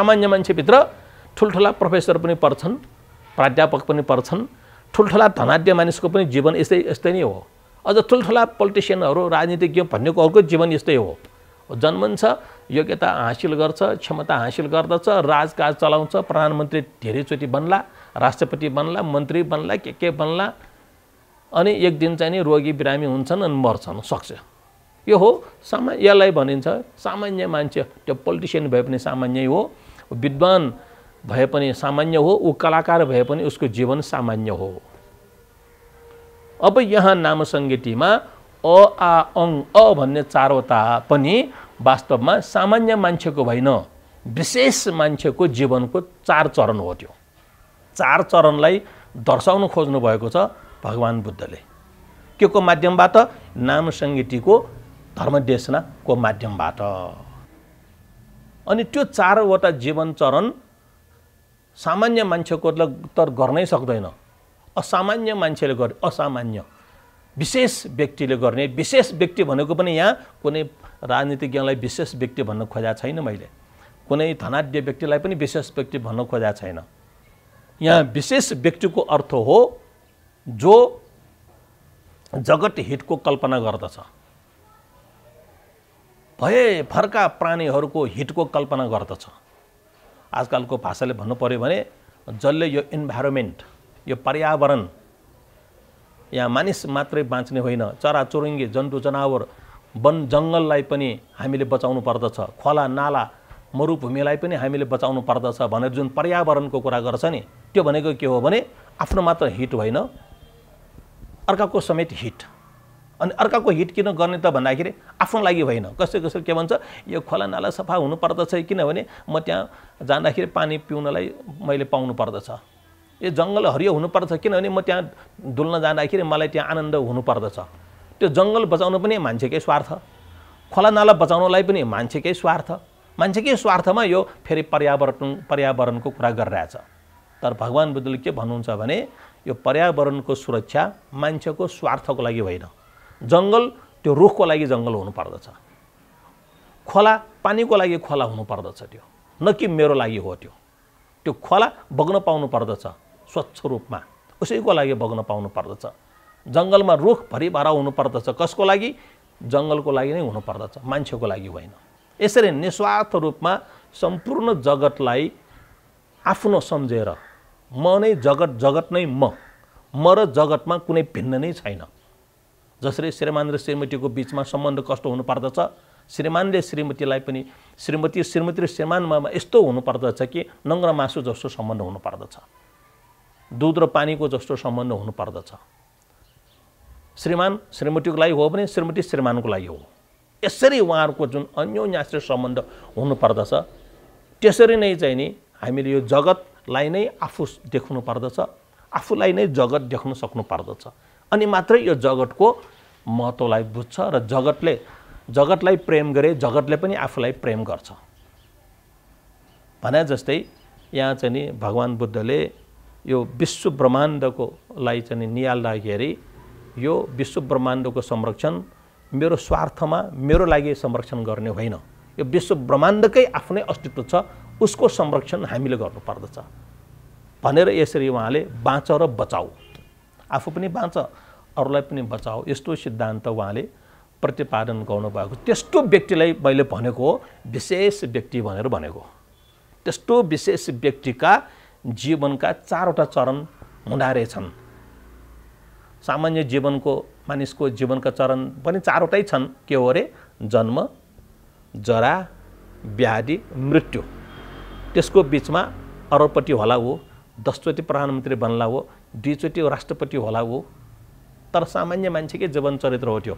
सामान्य मान्छेभित्र ठुल्ठुला प्रोफेसर पनि पर्छन् प्राध्यापक पनि पर्छन् ठुल्ठुला धनाढ्य मानिसको पनि जीवन यस्तै यस्तै नै हो। अझ ठुल्ठुला पोलिटिसियनहरू राजनीतिज्ञ भन्नेको अर्को जीवन यस्तै हो। जन्मन्छ योग्यता हासिल गर्छ क्षमता हासिल गर्दछ राजकाज चलाउँछ प्रधानमन्त्री धेरैचोटि बन्ला राष्ट्रपति बन्ला मन्त्री बन्ला के के बन्ला अनि एक दिन चाहिँ नि रोगी बिरामी हुन्छन् अनि मर्छन् सक्छ। यो हो सामा यसलाई भनिन्छ सामान्य मान्छे त्यो पोलिटिसियन भए पनि सामान्य हो। विद्वान भए पनि सामान्य हो ऊ कलाकार भए पनि उसको जीवन सामान्य हो। अब यहाँ नाम सङ्गीतिमा अ आ अङ अ भन्ने चारवटा पनि वास्तवमा सामान्य मान्छेको होइन विशेष मान्छेको जीवनको चार चरण हो त्यो। चार चरणलाई दर्शाउन खोज्नु भएको छ भगवान् बुद्धले। के को माध्यमबाट? नाम सङ्गीतिको धर्मदेशनाको माध्यमबाट। अनि त्यो चारवटा जीवन चरण सामान्य मान्छेको त गर्नै सक्दैन। असामान्य मान्छेले गर्ने असामान्य। विशेष व्यक्तिले गर्ने विशेष व्यक्ति भनेको पनि यहाँ कुनै राजनीतिज्ञलाई विशेष व्यक्ति भन्न खोजेको छैन मैले। कुनै धनाढ्य व्यक्तिलाई पनि विशेष व्यक्ति भन्न खोजेको छैन। यहाँ विशेष व्यक्तिको अर्थ हो जो जगत हितको कल्पना गर्दछ। भए भरका प्राणीहरूको हितको कल्पना गर्दछ। आजकलको भाषाले भन्नु पऱ्यो भने जसले यो इन्भाइरोमेन्ट यो पर्यावरण यहाँ मानिस मात्रै बाँच्ने होइन चराचुरुङ्गी जन्तु जनावर वन जङ्गललाई पनि हामीले बचाउनु पर्दछ। खोला नाला मरुभूमिलाई पनि हामीले बचाउनु पर्दछ भनेर जुन पर्यावरणको कुरा गर्छ नि त्यो भनेको के हो भने आफ्नो मात्र हिट होइन अर्काको समेत हिट अनि अर्काको हिट किन गर्ने त भन्दाखेरि आफ्नो लागि होइन। कसै कसै के भन्छ यो खोला नाला सफा हुनुपर्दछ किनभने म त्यहाँ जाँदाखेरि पानी पिउनलाई मैले पाउनु पर्दछ। यो जङ्गल हरियो हुनुपर्दछ किनभने म त्यहाँ डुल्न जाँदाखेरि मलाई त्यहाँ आनन्द हुनुपर्दछ त्यो जङ्गल बचाउनु पनि मान्छेकै स्वार्थ। खोला नाला बचाउनलाई पनि मान्छेकै स्वार्थ। मान्छेकै स्वार्थमा यो फेरि पर्यावरण पर्यावरणको कुरा गरिरहेछ। तर भगवान् बुद्धले के भन्नुहुन्छ भने यो पर्यावरणको सुरक्षा मान्छेको स्वार्थको लागि होइन। जङ्गल त्यो रुखको लागि जङ्गल हुनुपर्दछ खोला पानीको लागि खोला हुनुपर्दछ त्यो। न कि मेरो लागि हो त्यो। त्यो खोला बग्न पाउनु पर्दछ स्वच्छ रूपमा। उसैको लागि बग्न पाउनु पर्दछ। जङ्गलमा रुख भरिभरा हुनुपर्दछ कसको लागि? जङ्गलको लागि नै हुनुपर्दछ मान्छेको लागि होइन। यसरी निस्वार्थ रूपमा सम्पूर्ण जगतलाई आफ्नो सम्झेर म नै जगत जगत नै म। म र जगतमा कुनै भिन्न नै छैन। जसरी श्रीमान र श्रीमतीको बिचमा सम्बन्ध कस्तो हुनुपर्दछ श्रीमानले श्रीमतीलाई पनि श्रीमती श्रीमती र श्रीमानमा यस्तो हुनुपर्दछ कि नङ्ग्र मासु जस्तो सम्बन्ध हुनुपर्दछ दुध र पानीको जस्तो सम्बन्ध हुनुपर्दछ। श्रीमान श्रीमतीको लागि हो भने श्रीमती श्रीमानको लागि हो। यसरी उहाँहरूको जुन अन्योन्याश्रय सम्बन्ध हुनुपर्दछ त्यसरी नै चाहिँ नि हामीले यो जगतलाई नै आफू देख्नु पर्दछ आफूलाई नै जगत देख्न सक्नु पर्दछ अनि मात्रै यो जगतको महत्त्वलाई बुझ्छ र जगतले जगतलाई प्रेम गरे जगतले पनि आफूलाई प्रेम गर्छ। भने जस्तै यहाँ चाहिँ नि भगवान् बुद्धले यो विश्व ब्रह्माण्डको लागि चाहिँ निहाल्दाखेरि यो विश्व ब्रह्माण्डको संरक्षण मेरो स्वार्थमा मेरो लागि संरक्षण गर्ने होइन। यो विश्व ब्रह्माण्डकै आफ्नै अस्तित्व छ उसको संरक्षण हामीले गर्नुपर्दछ। भनेर यसरी उहाँले बाँच र बचाऊ आफू पनि बाँच अरूलाई पनि बचाऊ। यस्तो सिद्धान्त उहाँले प्रतिपादन गर्नुभएको। त्यस्तो व्यक्तिलाई मैले भनेको हो विशेष व्यक्ति भनेर भनेको त्यस्तो विशेष व्यक्तिका जीवनका चारवटा चरण हुँदा रहेछन् सामान्य जीवनको मानिसको जीवनका चरण पनि चारवटै छन्। के हो अरे? जन्म जरा व्याधि मृत्यु। त्यसको बिचमा अरबपट्टि होला हो दसचोटि प्रधानमन्त्री बन्ला हो दुईचोटि राष्ट्रपति होला हो तर सामान्य मान्छेकै जीवन चरित्र हो त्यो?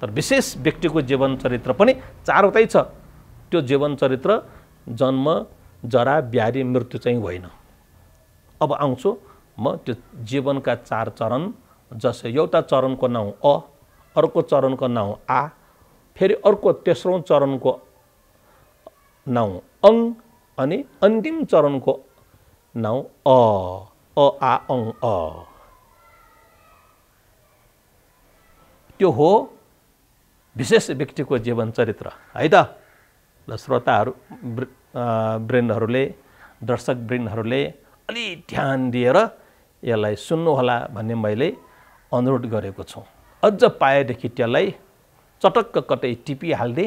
तर विशेष व्यक्तिको जीवन चरित्र पनि चारवटै छ। त्यो जीवन चरित्र जन्म जरा व्याधि मृत्यु चाहिँ होइन। अब आउँछु म त्यो जीवनका चार चरण जसै एउटा चरणको नाउँ अ अर्को चरणको नाउँ आ फेरि अर्को तेस्रो चरणको नाउँ अङ अनि अन्तिम चरणको नाउँ अ अ आ अङ अ त्यो हो विशेष व्यक्तिको जीवन चरित्र है त ल श्रोताहरू ब्रेन्डहरूले दर्शक ब्रेन्डहरूले अलि ध्यान दिएर यसलाई सुन्नुहोला भन्ने मैले अनुरोध गरेको छु अझ पाएदेखि त्यसलाई चटक्क कतै टिपिहाल्ने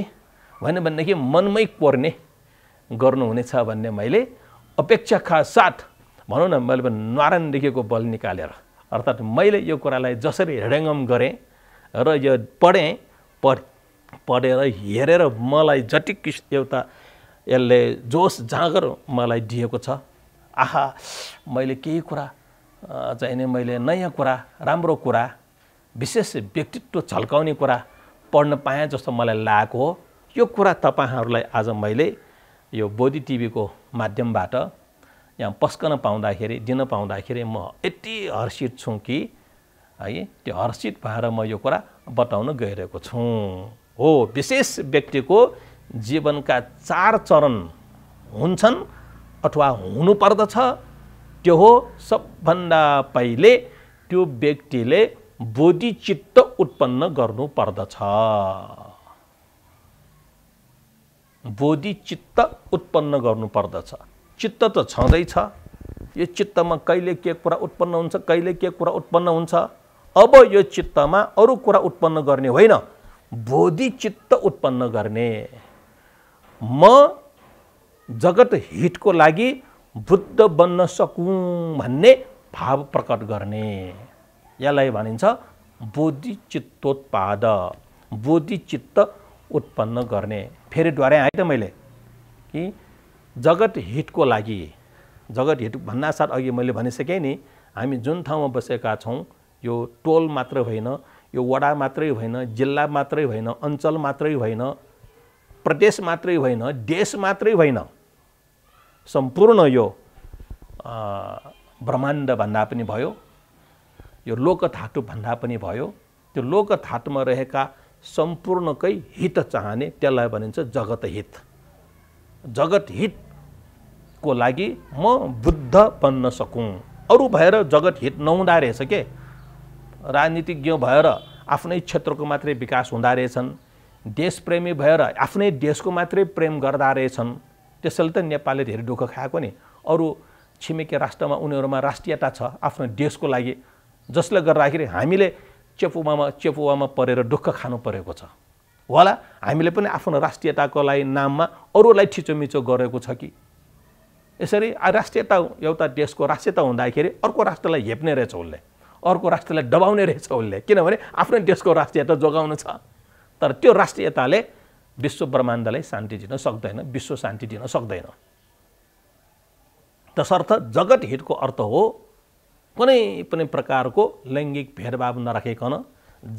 भएन भनेदेखि मनमै कोर्ने गर्नुहुनेछ भन्ने मैले अपेक्षाका साथ भनौँ न मैले नारायणदेखिको बल निकालेर अर्थात् मैले यो कुरालाई जसरी रेङ्गम गरेँ र यो पढेँ पढ पढेर हेरेर मलाई जति किस एउटा यसले जोस जाँगर मलाई दिएको छ। आहा मैले केही कुरा चाहिँ नि मैले नयाँ कुरा राम्रो कुरा विशेष व्यक्तित्व झल्काउने कुरा पढ्न पाएँ जस्तो मलाई लागेको हो। यो कुरा तपाईँहरूलाई आज मैले यो बोधी टिभीको माध्यमबाट यहाँ पस्कन पाउँदाखेरि दिन पाउँदाखेरि म यति हर्षित छु कि है त्यो हर्षित भएर म यो कुरा बताउन गइरहेको छु। हो विशेष व्यक्तिको जीवनका चार चरण हुन्छन् अथवा हुनुपर्दछ। त्यो हो सबभन्दा पहिले त्यो व्यक्तिले बोधिचित्त उत्पन्न गर्नुपर्दछ। बोधिचित्त उत्पन्न गर्नुपर्दछ चित्त त छँदैछ। यो चित्तमा कहिले के कुरा उत्पन्न हुन्छ कहिले के कुरा उत्पन्न हुन्छ? अब यो चित्तमा अरू कुरा उत्पन्न गर्ने होइन। बोधिचित्त उत्पन्न गर्ने। म जगत हितको लागि बुद्ध बन्न सकौँ भन्ने भाव प्रकट गर्ने। यसलाई भनिन्छ बोधिचित्तोत्पाद बोधिचित्त उत्पन्न गर्ने। फेरि डराएँ है त मैले कि जगत हितको लागि जगत हित भन्नासाथ अघि मैले भनिसकेँ नि हामी जुन ठाउँमा बसेका छौँ यो टोल मात्र होइन यो वडा मात्रै होइन जिल्ला मात्रै होइन अञ्चल मात्रै होइन प्रदेश मात्रै होइन देश मात्रै होइन सम्पूर्ण यो ब्रह्माण्ड भन्दा पनि भयो यो लोकधातु भन्दा पनि भयो त्यो लोकधातुमा रहेका सम्पूर्णकै हित चाहने त्यसलाई भनिन्छ जगत हित. जगत हितको लागि म बुद्ध बन्न सकौँ. अरू भएर जगत हित नहुँदा रहेछ के राजनीतिज्ञ भएर आफ्नै क्षेत्रको मात्रै विकास हुँदा रहेछन् देशप्रेमी भएर आफ्नै देशको मात्रै प्रेम गर्दा रहेछन् त्यसैले त नेपालले धेरै दुःख खाएको नि. अरू छिमेकी राष्ट्रमा उनीहरूमा राष्ट्रियता छ आफ्नो देशको लागि. जसले गर्दाखेरि हामीले चेपुवामा चेपुवामा परेर दुःख खानु परेको छ। होला हामीले पनि आफ्नो राष्ट्रियताको लागि नाममा अरूलाई थिचोमिचो गरेको छ कि? यसरी राष्ट्रियता एउटा देशको राष्ट्रियता हुँदाखेरि अर्को राष्ट्रलाई हेप्ने रहेछ उसले। अर्को राष्ट्रलाई दबाउने रहेछ उसले। किनभने आफ्नो देशको राष्ट्रियता जोगाउनु छ। तर त्यो राष्ट्रियताले विश्व ब्रह्माण्डलाई शान्ति दिन सक्दैन विश्व शान्ति दिन सक्दैन। तसर्थ जगत हितको अर्थ हो कुनै पनि प्रकारको लैङ्गिक भेदभाव नराखिकन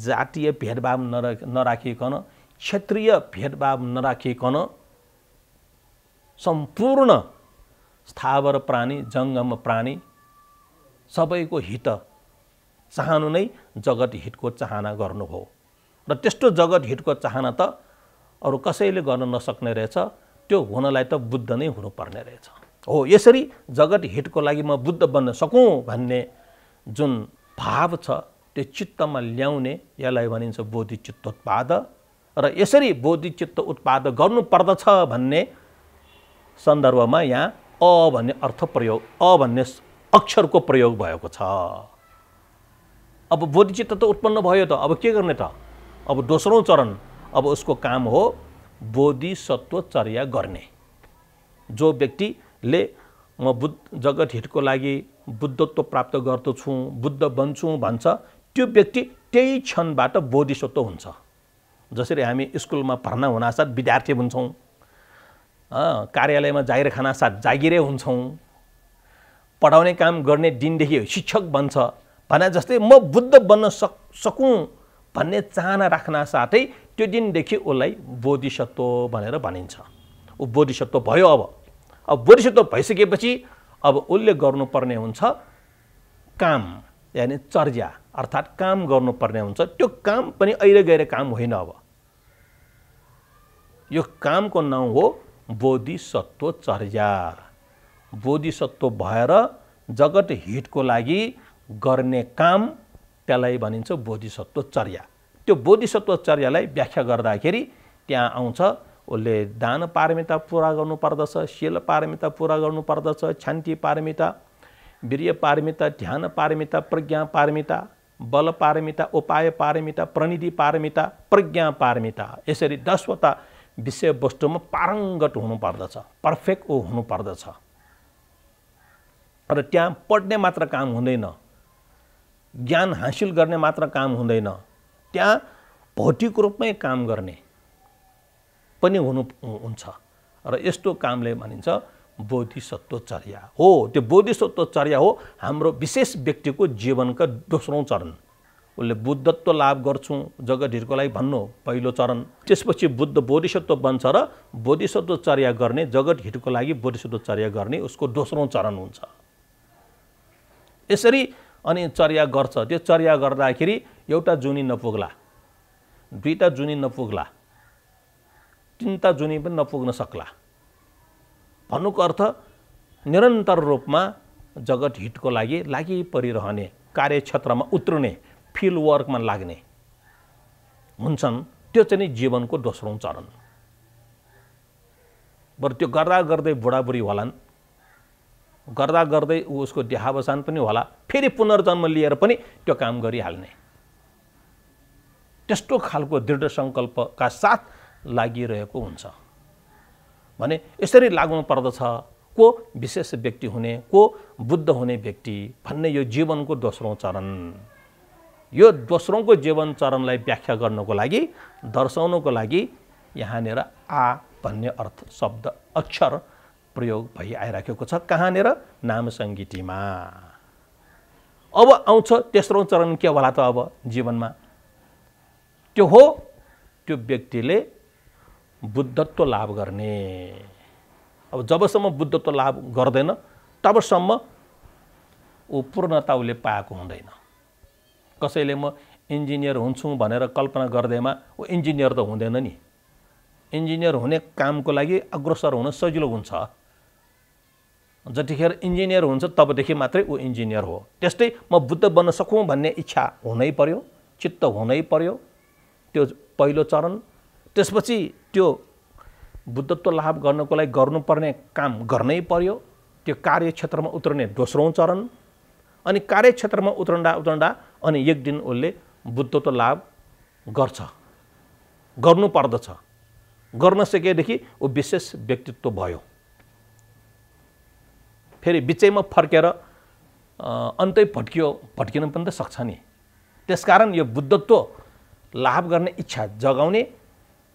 जातीय भेदभाव नरा नराखिकन क्षेत्रीय भेदभाव नराखिकन सम्पूर्ण स्थावर प्राणी जङ्गम प्राणी सबैको हित चाहनु नै जगत हितको चाहना गर्नु हो। र त्यस्तो जगत हितको चाहना त अरू कसैले गर्न नसक्ने रहेछ त्यो हुनलाई त बुद्ध नै हुनुपर्ने रहेछ। हो यसरी जगत हितको लागि म बुद्ध बन्न सकौँ भन्ने जुन भाव छ त्यो चित्तमा ल्याउने यसलाई भनिन्छ बोधिचित्त उत्पाद र यसरी बोधिचित्त उत्पाद गर्नुपर्दछ भन्ने सन्दर्भमा यहाँ अ भन्ने अर्थ प्रयोग अ भन्ने अक्षरको प्रयोग भएको छ। अब बोधिचित्त त उत्पन्न भयो त अब के गर्ने त? अब दोस्रो चरण अब उसको काम हो बोधिसत्वचर्या गर्ने। जो व्यक्तिले म बुद्ध जगत हितको लागि बुद्धत्व प्राप्त गर्दछु बुद्ध बन्छु भन्छ। त्यो व्यक्ति त्यही क्षणबाट बोधिसत्व हुन्छ। जसरी हामी स्कुलमा भर्ना हुनासाथ विद्यार्थी हुन्छौँ कार्यालयमा जागिर खानासाथ जागिरै हुन्छौँ पढाउने काम गर्ने दिनदेखि शिक्षक बन्छ भने जस्तै म बुद्ध बन्न सक सकौँ भन्ने चाहना राख्न साथै त्यो दिनदेखि उसलाई बोधिसत्व भनेर भनिन्छ। ऊ बोधिसत्व भयो अब। अब बोधिसत्व भइसकेपछि अब उसले गर्नुपर्ने हुन्छ काम यानि चर्या अर्थात् काम गर्नुपर्ने हुन्छ। त्यो काम पनि अहिले गएर काम होइन अब। यो कामको नाउँ हो बोधिसत्व चर्या बोधिसत्व भएर जगत हितको लागि गर्ने काम त्यसलाई भनिन्छ बोधिसत्व चर्या। त्यो बोधिसत्व चर्यालाई व्याख्या गर्दाखेरि त्यहाँ आउँछ उसले दान पारमिता पुरा गर्नुपर्दछ शील पारमिता पुरा गर्नुपर्दछ शान्ति पारमिता वीर्य पारमिता ध्यान पारमिता प्रज्ञा पारमिता बल पारमिता उपाय पारमिता प्रणिधि पारमिता प्रज्ञा पारमिता। यसरी दसवटा विषयवस्तुमा पारङ्गत हुनुपर्दछ पर्फेक्ट ऊ हुनुपर्दछ र त्यहाँ पढ्ने मात्र काम हुँदैन ज्ञान हासिल गर्ने मात्र काम हुँदैन त्यहाँ भौतिक रूपमै काम गर्ने। पनि हुनु हुन्छ। र यस्तो कामले भनिन्छ बोधिसत्वचर्या हो। त्यो बोधिसत्वचर्या हो हाम्रो विशेष व्यक्तिको जीवनका दोस्रो चरण। उसले बुद्धत्व लाभ गर्छौँ जगत लागि भन्नु पहिलो चरण। त्यसपछि बुद्ध बोधिसत्व बन्छ र बोधिसत्वचर्या गर्ने जगत हिटको लागि बोधिसत्वचर्या गर्ने उसको दोस्रो चरण हुन्छ। यसरी अनि चर्या गर्छ। त्यो चर्या गर्दाखेरि एउटा जुनी नपुग्ला। दुईवटा जुनी नपुग्ला। तिनवटा जुनी पनि नपुग्न सक्ला भन्नुको अर्थ निरन्तर रूपमा जगत हिटको लागि लागि परिरहने कार्यक्षेत्रमा उत्रने फिल्ड वर्कमा लाग्ने हुन्छन् त्यो चाहिँ नि जीवनको दोस्रो चरण बरु त्यो गर्दा गर्दै बुढाबुढी होलान् गर्दा गर्दै उसको देहावसान पनि होला फेरि पुनर्जन्म लिएर पनि त्यो काम गरिहाल्ने त्यस्तो खालको दृढ सङ्कल्पका साथ लागिरहेको हुन्छ। भने यसरी लाग्नु पर्दछ को विशेष व्यक्ति हुने को बुद्ध हुने व्यक्ति भन्ने यो जीवनको दोस्रो चरण। यो दोस्रोको जीवन चरणलाई व्याख्या गर्नको लागि दर्शाउनको लागि यहाँनिर आ भन्ने अर्थ शब्द अक्षर प्रयोग भइ आइराखेको छ। कहाँनिर? नाम सङ्गीतिमा। अब आउँछ तेस्रो चरण के होला त अब जीवनमा? त्यो हो त्यो व्यक्तिले बुद्धत्व लाभ गर्ने। अब जबसम्म बुद्धत्व लाभ गर्दैन तबसम्म ऊ पूर्णता उसले पाएको हुँदैन। कसैले म इन्जिनियर हुन्छु भनेर कल्पना गर्दैमा ऊ इन्जिनियर त हुँदैन नि। इन्जिनियर हुने कामको लागि अग्रसर हुन सजिलो हुन्छ। जतिखेर इन्जिनियर हुन्छ तबदेखि मात्रै ऊ इन्जिनियर हो। त्यस्तै म बुद्ध बन्न सकौँ भन्ने इच्छा हुनै पर्यो चित्त हुनै पर्यो। त्यो पहिलो चरण त्यसपछि त्यो बुद्धत्व लाभ गर्नको लागि गर्नुपर्ने काम गर्नै पर्यो। त्यो कार्यक्षेत्रमा उत्रने दोस्रो चरण अनि कार्यक्षेत्रमा उत्रँदा उत्रँदा अनि एक दिन उसले बुद्धत्व लाभ गर्छ। गर्नु पर्दछ। गर्न सकेदेखि ऊ विशेष व्यक्तित्व भयो। फेरि बिचैमा फर्केर अन्तै भट्कियो भट्किन पनि त सक्छ नि। त्यसकारण यो बुद्धत्व लाभ गर्ने इच्छा जगाउने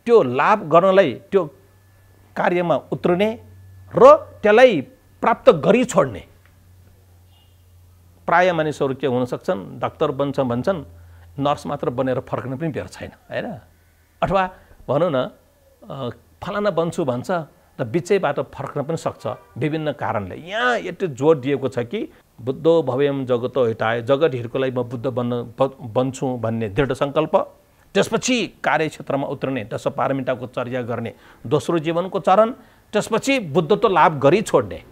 त्यो लाभ गर्नलाई त्यो कार्यमा उत्रने र त्यसलाई प्राप्त गरी छोड्ने। प्राय मानिसहरू के हुन सक्छन्? डाक्टर बन्छ भन्छन् नर्स मात्र बनेर फर्कने पनि बेर छैन होइन? अथवा भनौँ न फलाना बन्छु भन्छ र बिचैबाट फर्कन पनि सक्छ विभिन्न कारणले। यहाँ यति जोड दिएको छ कि बुद्ध भव्यम जगत हिटाए जगत हिर्को लागि म बुद्ध बन्न बन्छु भन्ने दृढ सङ्कल्प त्यसपछि कार्यक्षेत्रमा उत्रने दश पारमिताको चर्या गर्ने दोस्रो जीवनको चरण त्यसपछि बुद्धत्व लाभ गरी छोड्ने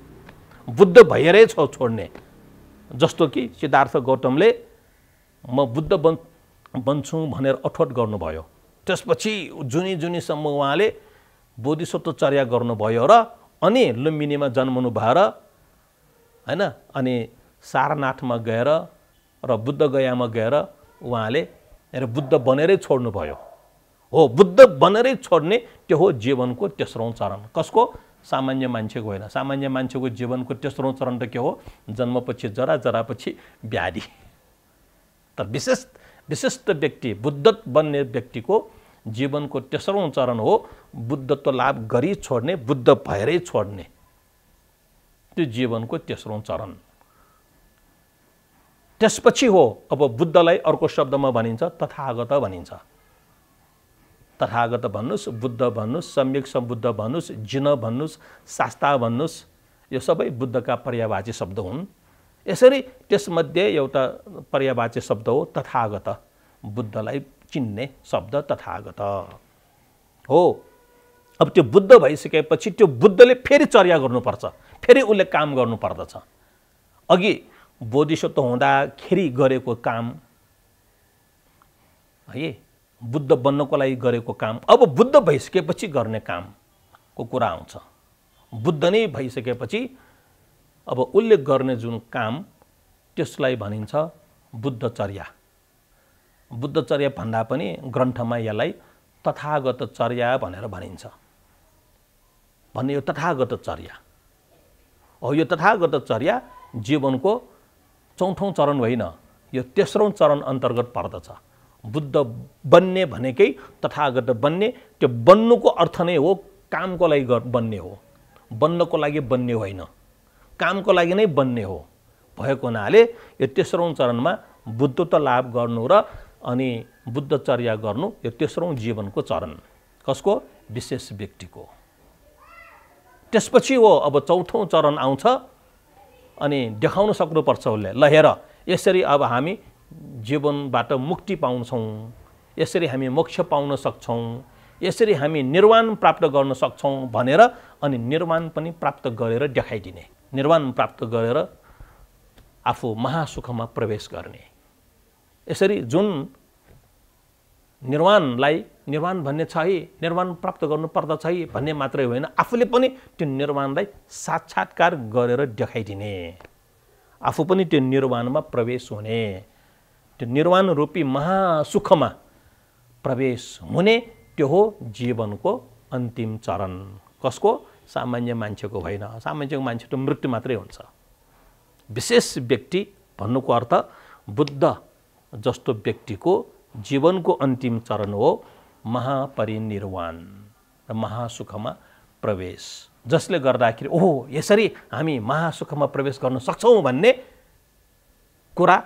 बुद्ध भएरै छ छोड्ने जस्तो कि सिद्धार्थ गौतमले म बुद्ध बन् बन्छु भनेर अठोट गर्नुभयो। त्यसपछि जुनी जुनीसम्म उहाँले बोधिसत्व चर्या गर्नुभयो र अनि लुम्बिनीमा जन्मनु भएर होइन अनि सारनाथमा गएर र बुद्ध गयामा गएर उहाँले र बुद्ध बनेरै छोड्नुभयो हो बुद्ध बनेरै छोड्ने त्यो हो जीवनको तेस्रो चरण। कसको? सामान्य मान्छेको होइन। सामान्य मान्छेको जीवनको तेस्रो चरण त के हो? जन्मपछि जरा जरापछि व्याधि तर विशेष विशिष्ट व्यक्ति बुद्ध बन्ने व्यक्तिको जीवनको तेस्रो चरण हो बुद्धत्व लाभ गरी छोड्ने बुद्ध भएरै छोड्ने। त्यो जीवनको तेस्रो चरण। त्यसपछि हो। अब बुद्धलाई अर्को शब्दमा भनिन्छ तथागत भनिन्छ। तथागत भन्नुहोस् बुद्ध भन्नुहोस् सम्यक सम्बुद्ध भन्नुहोस् जिन भन्नुहोस् शास्ता भन्नुहोस् यो सबै बुद्धका पर्यावाची शब्द हुन्। यसरी त्यसमध्ये एउटा पर्यावाची शब्द हो तथागत। बुद्धलाई चिन्ने शब्द तथागत। हो। अब त्यो बुद्ध भइसकेपछि त्यो बुद्धले फेरि चर्या गर्नुपर्छ। फेरि उसले काम गर्नु पर्दछ अघि बोधिसत्व हुँदाखेरि गरेको काम। है बुद्ध बन्नको लागि गरेको काम। अब बुद्ध भइसकेपछि गर्ने कामको कुरा आउँछ। बुद्ध नै भइसकेपछि अब उसले गर्ने जुन काम त्यसलाई भनिन्छ बुद्धचर्या। बुद्धचर्या भन्दा पनि ग्रन्थमा यसलाई तथागत चर्या भनेर भनिन्छ। भन्ने यो तथागत चर्या। हो यो तथागत चर्या जीवनको चौथौँ चरण होइन यो तेस्रो चरण अन्तर्गत पर्दछ। बुद्ध बन्ने भनेकै तथागत बन्ने त्यो बन्नुको अर्थ नै हो कामको लागि बन्ने हो। बन्नको लागि बन्ने होइन। कामको लागि नै बन्ने हो। भएको हुनाले यो तेस्रौँ चरणमा बुद्धत्व लाभ गर्नु र अनि बुद्धचर्या गर्नु यो तेस्रौँ जीवनको चरण। कसको? विशेष व्यक्तिको। त्यसपछि हो अब चौथौँ चरण आउँछ। अनि देखाउन सक्नुपर्छ उसले। ल हेर यसरी अब हामी जीवनबाट मुक्ति पाउँछौँ यसरी हामी मोक्ष पाउन सक्छौँ यसरी हामी निर्वाण प्राप्त गर्न सक्छौँ भनेर अनि निर्वाण पनि प्राप्त गरेर देखाइदिने। निर्वाण प्राप्त गरेर आफू महासुखमा प्रवेश गर्ने। यसरी जुन निर्वाणलाई निर्वाण भन्ने छ है निर्वाण प्राप्त गर्नु पर्दछ है भन्ने मात्रै होइन। आफूले पनि त्यो निर्वाणलाई साक्षात्कार गरेर देखाइदिने। आफू पनि त्यो निर्वाणमा प्रवेश हुने। त्यो निर्वाण रूपी महासुखमा प्रवेश हुने त्यो हो जीवनको अन्तिम चरण। कसको? सामान्य मान्छेको होइन। सामान्य मान्छे त मृत्यु मात्रै हुन्छ। विशेष व्यक्ति भन्नुको अर्थ बुद्ध जस्तो व्यक्तिको जीवनको अन्तिम चरण हो महापरिनिर्वाण र महासुखमा प्रवेश। जसले गर्दाखेरि ओहो यसरी हामी महासुखमा प्रवेश गर्न सक्छौँ भन्ने कुरा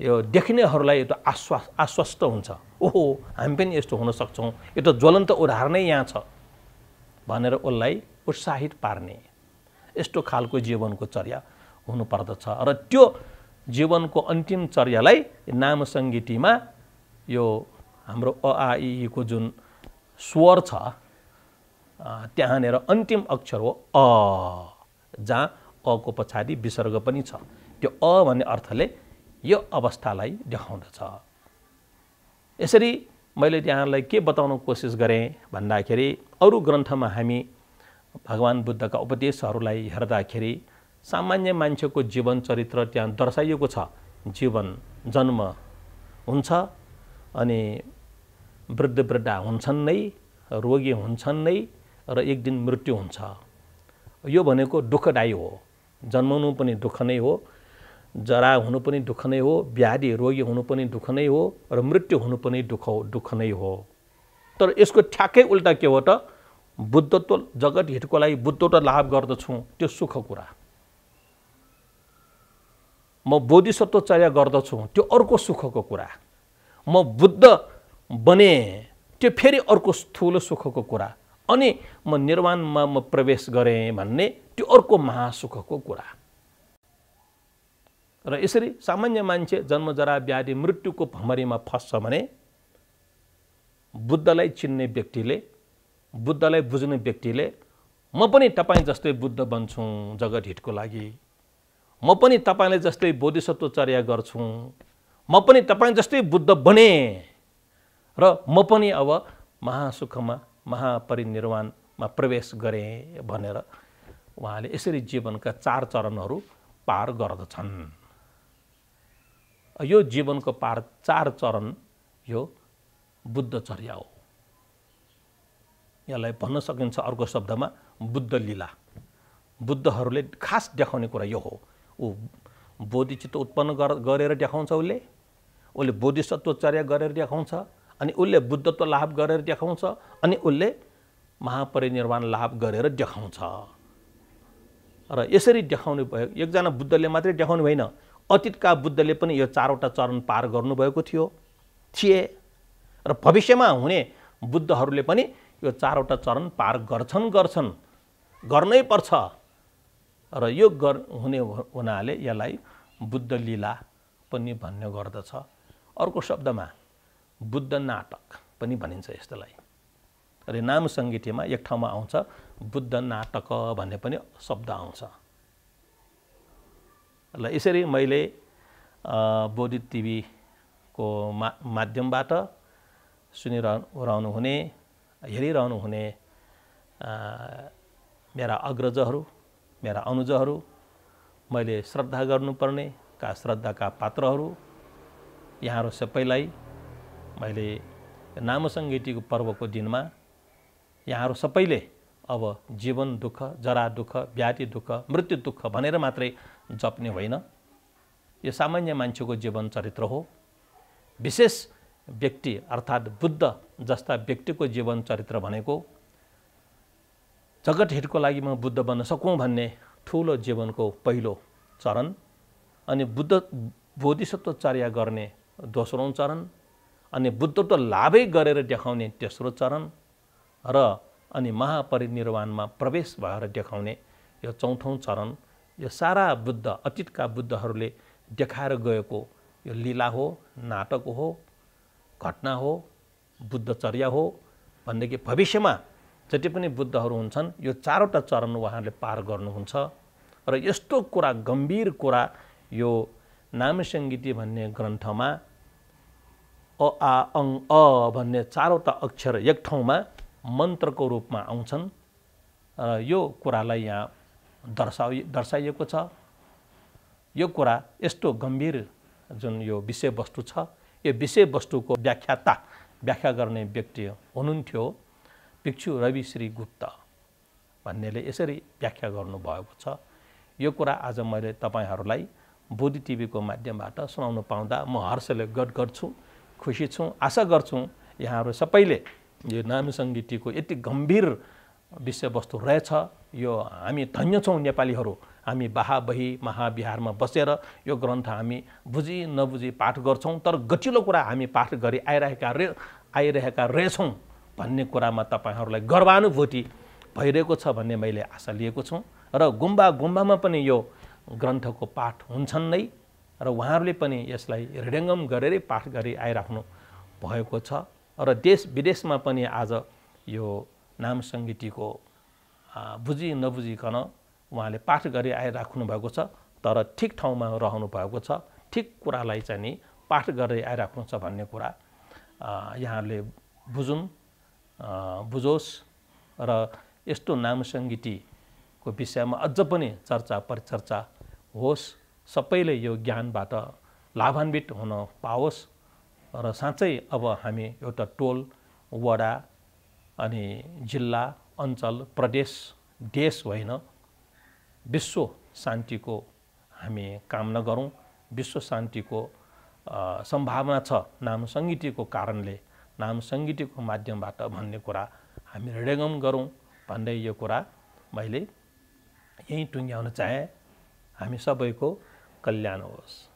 यो देख्नेहरूलाई त आश्वास आश्वस्त हुन्छ। ओहो हामी पनि यस्तो हुन सक्छौँ। यो त ज्वलन्त उदाहरणै यहाँ छ भनेर उसलाई उत्साहित पार्ने यस्तो खालको जीवनको चर्या हुनुपर्दछ। र त्यो जीवनको अन्तिम चर्यालाई नाम सङ्गीतिमा यो हाम्रो अआइको जुन स्वर छ त्यहाँनिर अन्तिम अक्षर हो अ जहाँ अको पछाडि विसर्ग पनि छ। त्यो अ भन्ने अर्थले यो अवस्थालाई देखाउँदछ। यसरी मैले त्यहाँलाई के बताउन कोसिस गरेँ भन्दाखेरि अरू ग्रन्थमा हामी भगवान् बुद्धका उपदेशहरूलाई हेर्दाखेरि सामान्य मान्छेको जीवन चरित्र त्यहाँ दर्शाइएको छ। जीवन जन्म हुन्छ अनि वृद्ध वृद्धा हुन्छन् नै रोगी हुन्छन् नै र एक दिन मृत्यु हुन्छ। यो भनेको दुःखदायी हो। जन्माउनु पनि दुःख नै हो जरा हुनु पनि दुःख नै हो व्याधि रोगी हुनु पनि दुःख नै हो र मृत्यु हुनु पनि दुःख दुःख नै हो। तर यसको ठ्याक्कै उल्टा के हो त? बुद्धत्व जगत हितको लागि बुद्धत्व लाभ गर्दछु त्यो सुख कुरा। म बोधिसत्व चर्या गर्दछु त्यो अर्को सुखको कुरा। म बुद्ध बने। त्यो फेरि अर्को स्थूल सुखको कुरा। अनि म निर्वाणमा म प्रवेश गरेँ भन्ने त्यो अर्को महासुखको कुरा। र यसरी सामान्य मान्छे जन्मजरा व्याधि मृत्युको भमरीमा फस्छ भने बुद्धलाई चिन्ने व्यक्तिले बुद्धलाई बुझ्ने व्यक्तिले म पनि तपाईँ जस्तै बुद्ध बन्छु जगत हितको लागि। म पनि तपाईँलाई जस्तै बोधिसत्व चर्या गर्छु। म पनि तपाईँ जस्तै बुद्ध बने। र म पनि अब महासुखमा महापरिनिर्वाणमा प्रवेश गरेँ भनेर उहाँले यसरी जीवनका चार चरणहरू पार गर्दछन्। यो जीवनको पार चार चरण यो बुद्धचर्या हो। यसलाई भन्न सकिन्छ अर्को शब्दमा बुद्ध लीला बुद्धहरूले खास देखाउने कुरा यो हो। ऊ बोधिचित्त उत्पन्न गरेर देखाउँछ उसले। उसले बोधिसत्वचर्या गरेर देखाउँछ अनि उसले बुद्धत्व लाभ गरेर देखाउँछ अनि उसले महापरिनिर्वाण लाभ गरेर देखाउँछ। र यसरी देखाउने भयो एकजना बुद्धले मात्रै देखाउनु भएन। अतीतका बुद्धले पनि यो चारवटा चरण पार गर्नुभएको थियो थिए। र भविष्यमा हुने बुद्धहरूले पनि यो चारवटा चरण पार गर्छन् गर्छन्। गर्नै पर्छ। र यो गर हुने हुनाले यसलाई बुद्ध लीला पनि भन्ने गर्दछ। अर्को शब्दमा बुद्ध नाटक पनि भनिन्छ यस्तोलाई। र नाम सङ्गीतमा एक ठाउँमा आउँछ बुद्ध नाटक भन्ने पनि शब्द आउँछ। ल यसरी मैले बोधित टिभीको मा माध्यमबाट सुनिरहनु हुने मेरा अग्रजहरू मेरा अनुजहरू मैले श्रद्धा गर्नुपर्ने का श्रद्धाका पात्रहरू यहाँहरू सबैलाई मैले नाम सङ्गीतिको पर्वको दिनमा यहाँहरू सबैले अब जीवन दुःख जरा दुःख व्याधि दुःख मृत्यु दुःख भनेर मात्रै जप्ने होइन। यो सामान्य मान्छेको जीवन चरित्र हो। विशेष व्यक्ति अर्थात् बुद्ध जस्ता व्यक्तिको जीवन चरित्र भनेको जगत हितको लागि म बुद्ध बन्न सकौँ भन्ने ठुलो जीवनको पहिलो चरण अनि बुद्ध बोधिसत्वचर्या गर्ने दोस्रो चरण अनि बुद्धत्व लाभै गरेर देखाउने तेस्रो चरण र अनि महापरिनिर्वाणमा प्रवेश भएर देखाउने यो चौथौँ चरण यो सारा बुद्ध अतीतका बुद्धहरूले देखाएर गएको यो लीला हो नाटक हो घटना हो बुद्धचर्या हो। भनेदेखि भविष्यमा जति पनि बुद्धहरू हुन्छन् यो चारवटा चरण उहाँहरूले पार गर्नुहुन्छ। र यस्तो कुरा गम्भीर कुरा यो नाम सङ्गीति भन्ने ग्रन्थमा अ आ अङ अ भन्ने चारवटा अक्षर एक ठाउँमा मन्त्रको रूपमा आउँछन्। र यो कुरालाई यहाँ दर्शाइ दर्शाइएको छ। यो कुरा यस्तो गम्भीर जुन यो विषयवस्तु छ यो विषयवस्तुको व्याख्याता व्याख्या गर्ने व्यक्ति हुनुहुन्थ्यो भिक्षु रवि श्री गुप्त भन्नेले यसरी व्याख्या गर्नुभएको छ। यो कुरा आज मैले तपाईँहरूलाई बोधी टिभीको माध्यमबाट सुनाउनु पाउँदा म हर्षले गदगद छु खुसी छु आशा गर्छु यहाँहरू सबैले यो नाम सङ्गीतिको यति गम्भीर विषयवस्तु रहेछ। यो हामी धन्य छौँ नेपालीहरू। हामी बही महाविहारमा बसेर यो ग्रन्थ हामी बुझी नबुझी पाठ गर्छौँ तर गतिलो कुरा हामी पाठ गरी आइरहेका रे आइरहेका रहेछौँ भन्ने कुरामा तपाईँहरूलाई गर्वानुभूति भइरहेको छ भन्ने मैले आशा लिएको छु। र गुम्बा गुम्बामा पनि यो ग्रन्थको पाठ हुन्छन् नै र उहाँहरूले पनि यसलाई हृदयङ्गम गरेरै पाठ गरी आइराख्नु भएको छ र देश विदेशमा पनि आज यो नाम सङ्गीतिको बुझी नबुझिकन उहाँले पाठ गरी आइराख्नु भएको छ तर ठिक ठाउँमा रहनु भएको छ ठिक कुरालाई चाहिँ नि पाठ गर्दै आइराख्नु छ भन्ने कुरा यहाँहरूले बुझुन् बुझोस् र यस्तो नाम सङ्गीतिको विषयमा अझ पनि चर्चा परिचर्चा होस् सबैले यो ज्ञानबाट लाभान्वित हुन पाओस् र साँच्चै अब हामी एउटा टोल वडा अनि जिल्ला अञ्चल प्रदेश देश होइन विश्व शान्तिको हामी कामना गरौँ। विश्व शान्तिको सम्भावना छ नाम सङ्गीतिको कारणले। नाम सङ्गीतिको माध्यमबाट भन्ने कुरा हामी हृदयगम गरौँ भन्दै यो कुरा मैले यहीँ टुङ्ग्याउन चाहेँ। हामी सबैको कल्याण होस्.